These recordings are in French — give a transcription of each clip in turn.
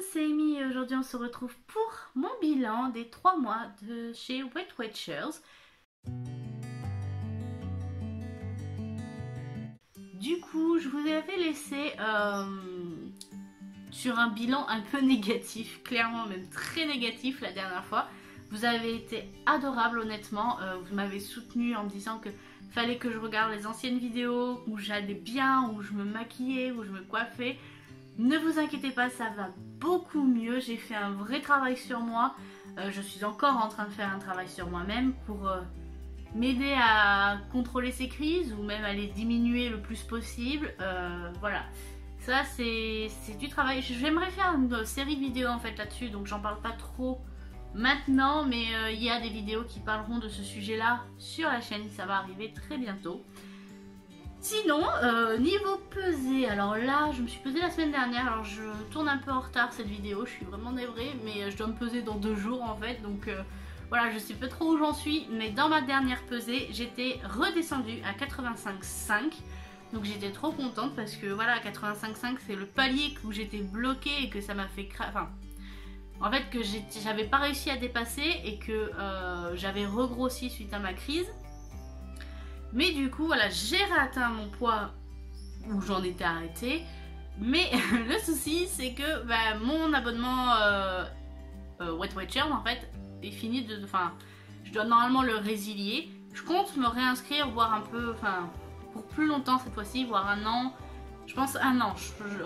c'est Amy et aujourd'hui on se retrouve pour mon bilan des 3 mois de chez Weight Watchers. Du coup, je vous avais laissé euh, sur un bilan un peu négatif, clairement même très négatif la dernière fois. Vous avez été adorable honnêtement, euh, vous m'avez soutenu en me disant que fallait que je regarde les anciennes vidéos où j'allais bien, où je me maquillais, où je me coiffais. Ne vous inquiétez pas, ça va beaucoup mieux. J'ai fait un vrai travail sur moi. Euh, je suis encore en train de faire un travail sur moi-même pour euh, m'aider à contrôler ces crises ou même à les diminuer le plus possible. Euh, voilà. Ça, c'est du travail. J'aimerais faire une série vidéo en fait là-dessus, donc j'en parle pas trop maintenant, mais il y a des vidéos qui parleront de ce sujet-là sur la chaîne. Ça va arriver très bientôt. Sinon, euh, niveau pesée, alors là, je me suis pesée la semaine dernière, alors je tourne un peu en retard cette vidéo, je suis vraiment navrée, mais je dois me peser dans deux jours en fait, donc euh, voilà, je sais pas trop où j'en suis, mais dans ma dernière pesée, j'étais redescendue à 85,5, donc j'étais trop contente parce que voilà, 85,5 c'est le palier où j'étais bloquée et que ça m'a fait Enfin, en fait que j'avais pas réussi à dépasser et que euh, j'avais regrossi suite à ma crise. Mais du coup, voilà, j'ai réatteint mon poids où j'en étais arrêtée. Mais le souci, c'est que bah, mon abonnement euh, euh, Wet Watcher, en fait, est fini de... Enfin, je dois normalement le résilier. Je compte me réinscrire, voir un peu... Enfin, pour plus longtemps cette fois-ci, voire un an. Je pense un an.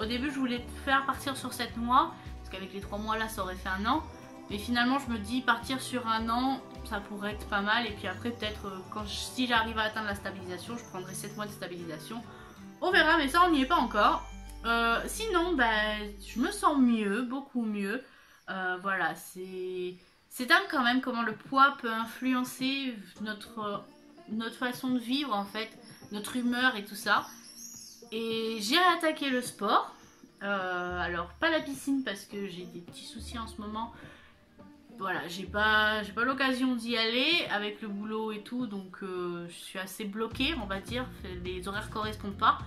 au début, je voulais faire partir sur 7 mois. Parce qu'avec les 3 mois là, ça aurait fait un an. Mais finalement, je me dis partir sur un an, ça pourrait être pas mal. Et puis après, peut-être, euh, quand si j'arrive à atteindre la stabilisation, je prendrai 7 mois de stabilisation. On verra, mais ça, on n'y est pas encore. Euh, sinon, ben, je me sens mieux, beaucoup mieux. Euh, voilà, c'est... C'est dingue quand même comment le poids peut influencer notre, notre façon de vivre, en fait, notre humeur et tout ça. Et j'ai réattaqué le sport. alors, pas la piscine parce que j'ai des petits soucis en ce moment voilà, j'ai pas, pas l'occasion d'y aller avec le boulot et tout, donc euh, je suis assez bloquée, on va dire, les horaires correspondent pas.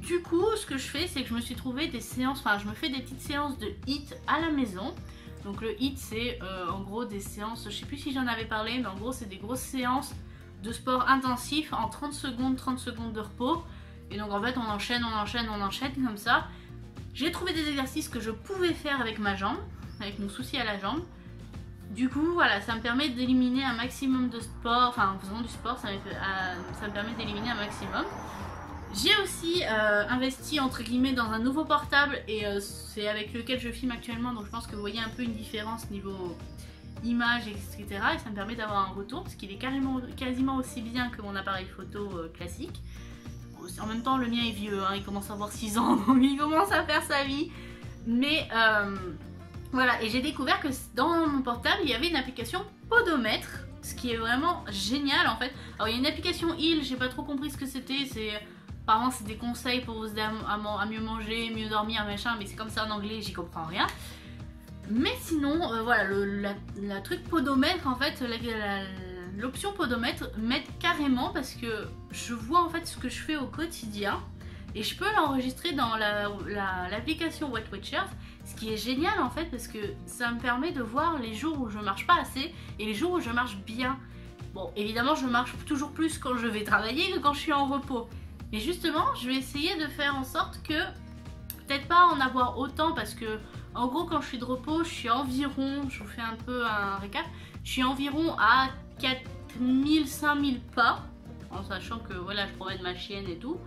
Du coup, ce que je fais, c'est que je me suis trouvé des séances, enfin, je me fais des petites séances de HIT à la maison. Donc le HIT, c'est euh, en gros des séances, je sais plus si j'en avais parlé, mais en gros, c'est des grosses séances de sport intensif en 30 secondes, 30 secondes de repos. Et donc en fait, on enchaîne, on enchaîne, on enchaîne comme ça. J'ai trouvé des exercices que je pouvais faire avec ma jambe, avec mon souci à la jambe. Du coup, voilà, ça me permet d'éliminer un maximum de sport, enfin en faisant du sport, ça, me, permet d'éliminer un maximum. J'ai aussi euh, investi entre guillemets dans un nouveau portable et euh, c'est avec lequel je filme actuellement, donc je pense que vous voyez un peu une différence niveau image, etc. Et ça me permet d'avoir un retour parce qu'il est carrément, quasiment aussi bien que mon appareil photo euh, classique. En même temps, le mien est vieux, hein, il commence à avoir 6 ans, donc il commence à faire sa vie. Mais voilà, et j'ai découvert que dans mon portable, il y avait une application podomètre, ce qui est vraiment génial en fait. Alors il y a une application Heal, j'ai pas trop compris ce que c'était, c'est... Apparemment c'est des conseils pour vous aider à, mieux manger, mieux dormir, machin, mais c'est comme ça en anglais, j'y comprends rien. Mais sinon, euh, voilà, le la, truc podomètre, en fait, l'option podomètre m'aide carrément parce que je vois en fait ce que je fais au quotidien et je peux l'enregistrer dans l'application la, Wet Watchers ce qui est génial en fait parce que ça me permet de voir les jours où je marche pas assez et les jours où je marche bien. Bon, évidemment, je marche toujours plus quand je vais travailler que quand je suis en repos. Mais justement, je vais essayer de faire en sorte que, peut-être pas en avoir autant parce que, en gros, quand je suis de repos, je suis environ, je vous fais un peu un récap, je suis environ à 4000, 5000 pas, en sachant que voilà, je promène ma chienne et tout.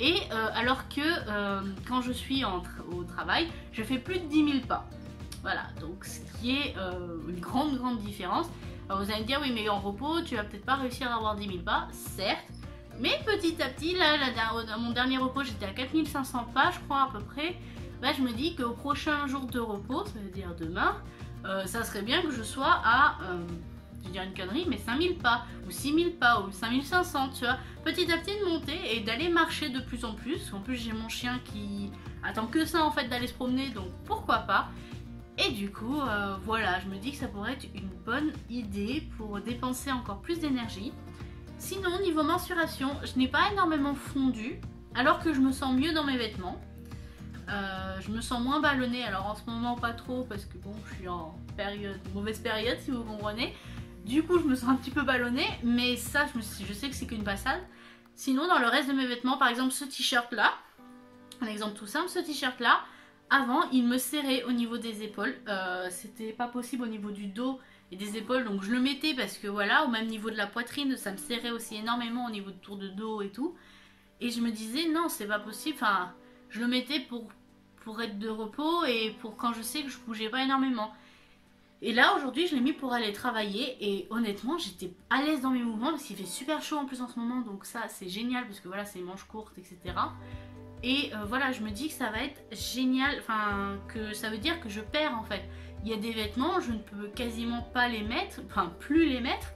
Et euh, alors que euh, quand je suis au travail, je fais plus de 10 000 pas. Voilà, donc ce qui est euh, une grande, grande différence. Alors vous allez me dire, oui, mais en repos, tu vas peut-être pas réussir à avoir 10 000 pas, certes. Mais petit à petit, là, mon dernier repos, j'étais à 4500 pas, je crois, à peu près. Je me dis qu'au prochain jour de repos, ça veut dire demain, ça serait bien que je sois à je dire une connerie, mais 5000 pas, ou 6000 pas, ou 5500, tu vois. Petit à petit de monter et d'aller marcher de plus en plus. En plus, j'ai mon chien qui attend que ça en fait d'aller se promener, donc pourquoi pas. Et du coup, euh, voilà, je me dis que ça pourrait être une bonne idée pour dépenser encore plus d'énergie. Sinon, niveau mensuration, je n'ai pas énormément fondu, alors que je me sens mieux dans mes vêtements. Euh, je me sens moins ballonnée, alors en ce moment pas trop parce que bon, je suis en période, mauvaise période si vous comprenez. Du coup, je me sens un petit peu ballonnée, mais ça, je, sais que c'est qu'une passade. Sinon, dans le reste de mes vêtements, par exemple ce t-shirt là, un exemple tout simple, ce t-shirt là, avant, il me serrait au niveau des épaules. Euh, c'était pas possible au niveau du dos et des épaules, donc je le mettais parce que voilà, au même niveau de la poitrine, ça me serrait aussi énormément au niveau de tour de dos et tout. Et je me disais, non, c'est pas possible. Enfin, je le mettais pour, pour être de repos et pour quand je sais que je bougeais pas énormément. Et là, aujourd'hui, je l'ai mis pour aller travailler. Et honnêtement, j'étais à l'aise dans mes mouvements parce qu'il fait super chaud en plus en ce moment. Donc ça, c'est génial parce que voilà, c'est manches courtes, etc. Et euh, voilà, je me dis que ça va être génial. Enfin, que ça veut dire que je perds en fait. Il y a des vêtements, je ne peux quasiment pas les mettre. Enfin, plus les mettre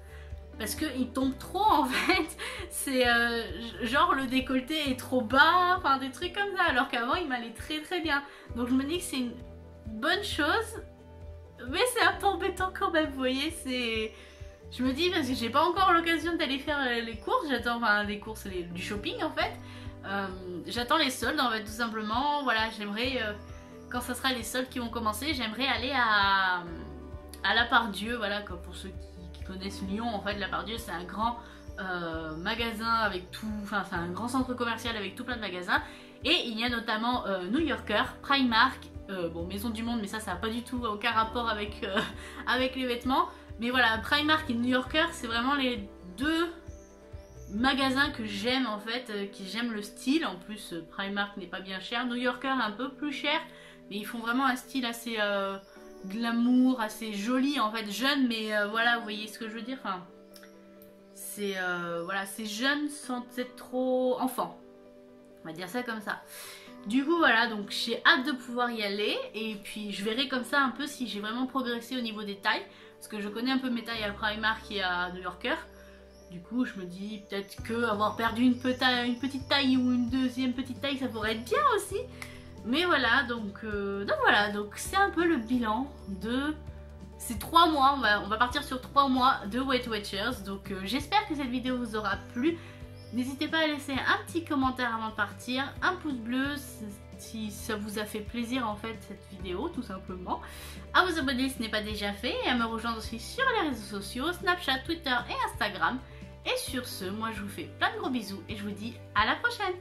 parce qu'ils tombent trop en fait. C'est euh, genre le décolleté est trop bas, enfin des trucs comme ça. Alors qu'avant il m'allait très très bien. Donc je me dis que c'est une bonne chose, mais c'est un peu embêtant quand même. Vous voyez, c'est. Je me dis parce que j'ai pas encore l'occasion d'aller faire les courses. J'attends enfin les courses, du shopping en fait. Euh, j'attends les soldes en fait tout simplement. Voilà, j'aimerais euh, quand ça sera les soldes qui vont commencer, j'aimerais aller à à la part Dieu. Voilà, pour ceux qui connaissent Lyon, en fait, la Pardieu, c'est un grand euh, magasin avec tout, enfin, c'est un grand centre commercial avec tout plein de magasins. Et il y a notamment euh, New Yorker, Primark, euh, bon, Maison du Monde, mais ça, ça n'a pas du tout aucun rapport avec, avec les vêtements. Mais voilà, Primark et New Yorker, c'est vraiment les deux magasins que j'aime en fait, qui j'aime le style. En plus, Primark n'est pas bien cher, New Yorker un peu plus cher, mais ils font vraiment un style assez glamour, assez joli en fait, jeune, mais euh, voilà, vous voyez ce que je veux dire? C'est euh, voilà, c'est jeune sans être trop enfant. On va dire ça comme ça. Du coup voilà, donc j'ai hâte de pouvoir y aller et puis je verrai comme ça un peu si j'ai vraiment progressé au niveau des tailles. Parce que je connais un peu mes tailles à Primark et à New Yorker. Du coup, je me dis peut-être que avoir perdu une, petite taille ou une deuxième petite taille, ça pourrait être bien aussi. Mais voilà, donc, euh, donc voilà, donc c'est un peu le bilan de ces trois mois. On va, on va partir sur trois mois de Weight Watchers. Donc euh, j'espère que cette vidéo vous aura plu. N'hésitez pas à laisser un petit commentaire avant de partir, un pouce bleu si ça vous a fait plaisir en fait cette vidéo tout simplement. À vous abonner si ce n'est pas déjà fait et à me rejoindre aussi sur les réseaux sociaux, Snapchat, Twitter et Instagram. Et sur ce, moi je vous fais plein de gros bisous et je vous dis à la prochaine